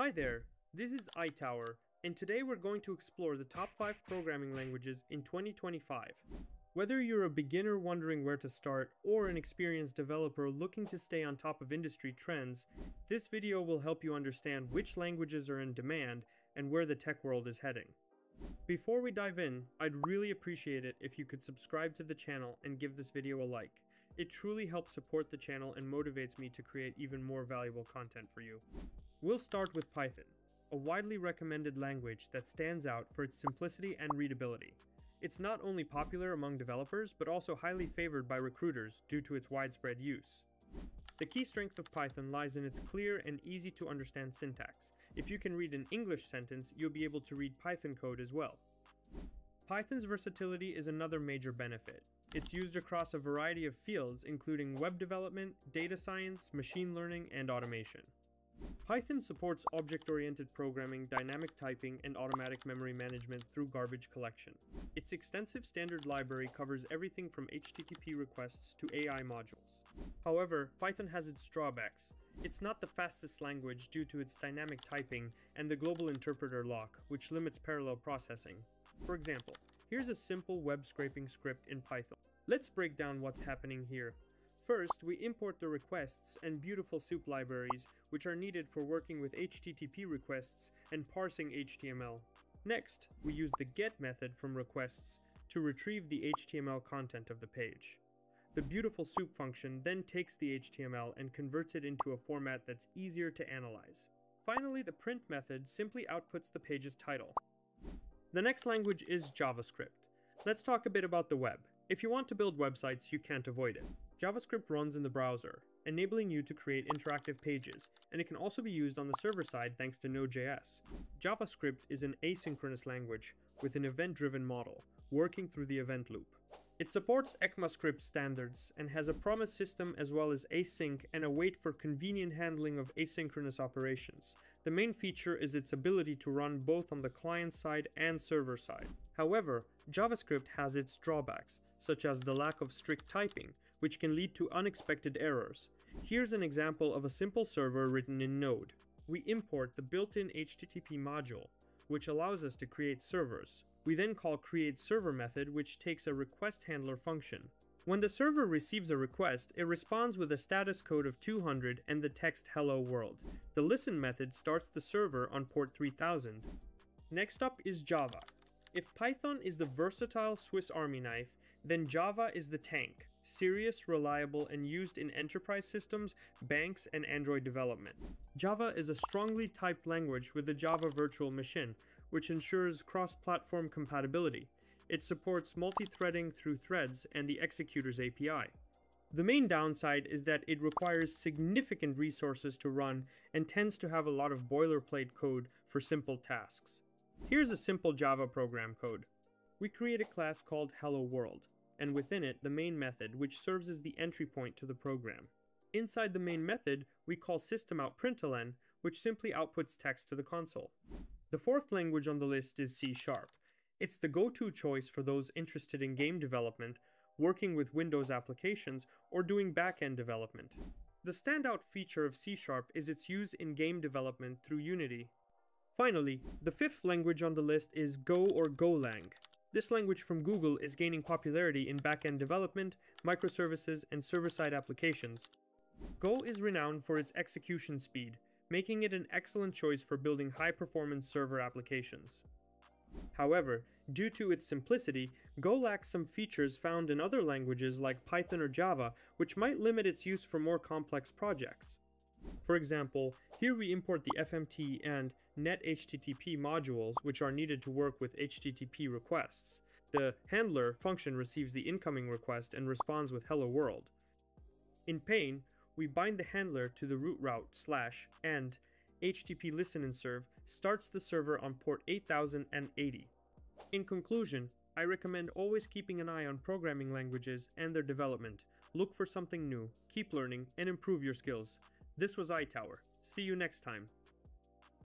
Hi there, this is iTower, and today we're going to explore the top 5 programming languages in 2025. Whether you're a beginner wondering where to start or an experienced developer looking to stay on top of industry trends, this video will help you understand which languages are in demand and where the tech world is heading. Before we dive in, I'd really appreciate it if you could subscribe to the channel and give this video a like. It truly helps support the channel and motivates me to create even more valuable content for you. We'll start with Python, a widely recommended language that stands out for its simplicity and readability. It's not only popular among developers, but also highly favored by recruiters due to its widespread use. The key strength of Python lies in its clear and easy to understand syntax. If you can read an English sentence, you'll be able to read Python code as well. Python's versatility is another major benefit. It's used across a variety of fields, including web development, data science, machine learning, and automation. Python supports object-oriented programming, dynamic typing, and automatic memory management through garbage collection. Its extensive standard library covers everything from HTTP requests to AI modules. However, Python has its drawbacks. It's not the fastest language due to its dynamic typing and the global interpreter lock, which limits parallel processing. For example, here's a simple web scraping script in Python. Let's break down what's happening here. First, we import the requests and beautiful soup libraries, which are needed for working with HTTP requests and parsing HTML. Next, we use the get method from requests to retrieve the HTML content of the page. The beautiful soup function then takes the HTML and converts it into a format that's easier to analyze. Finally, the print method simply outputs the page's title. The next language is JavaScript. Let's talk a bit about the web. If you want to build websites, you can't avoid it. JavaScript runs in the browser, enabling you to create interactive pages, and it can also be used on the server side thanks to Node.js. JavaScript is an asynchronous language with an event-driven model, working through the event loop. It supports ECMAScript standards and has a promise system as well as async and await for convenient handling of asynchronous operations. The main feature is its ability to run both on the client side and server side. However, JavaScript has its drawbacks, such as the lack of strict typing, which can lead to unexpected errors. Here's an example of a simple server written in Node. We import the built-in HTTP module, which allows us to create servers. We then call create server method, which takes a request handler function. When the server receives a request, it responds with a status code of 200 and the text hello world. The listen method starts the server on port 3000. Next up is Java. If Python is the versatile Swiss Army knife, then Java is the tank, serious, reliable, and used in enterprise systems, banks, and Android development. Java is a strongly typed language with the Java Virtual Machine, which ensures cross-platform compatibility. It supports multi-threading through threads and the executors API. The main downside is that it requires significant resources to run and tends to have a lot of boilerplate code for simple tasks. Here's a simple Java program code. We create a class called Hello World, and within it the main method which serves as the entry point to the program. Inside the main method, we call systemoutprintln, which simply outputs text to the console. The fourth language on the list is C Sharp. It's the go-to choice for those interested in game development, working with Windows applications, or doing back-end development. The standout feature of C Sharp is its use in game development through Unity. Finally, the fifth language on the list is Go or Golang. This language from Google is gaining popularity in back-end development, microservices, and server-side applications. Go is renowned for its execution speed, making it an excellent choice for building high-performance server applications. However, due to its simplicity, Go lacks some features found in other languages like Python or Java, which might limit its use for more complex projects. For example, here we import the FMT and NetHTTP modules which are needed to work with HTTP requests. The handler function receives the incoming request and responds with hello world. In main, we bind the handler to the root route slash and HTTP listen and serve starts the server on port 8080. In conclusion, I recommend always keeping an eye on programming languages and their development. Look for something new, keep learning, and improve your skills. This was iTower. See you next time.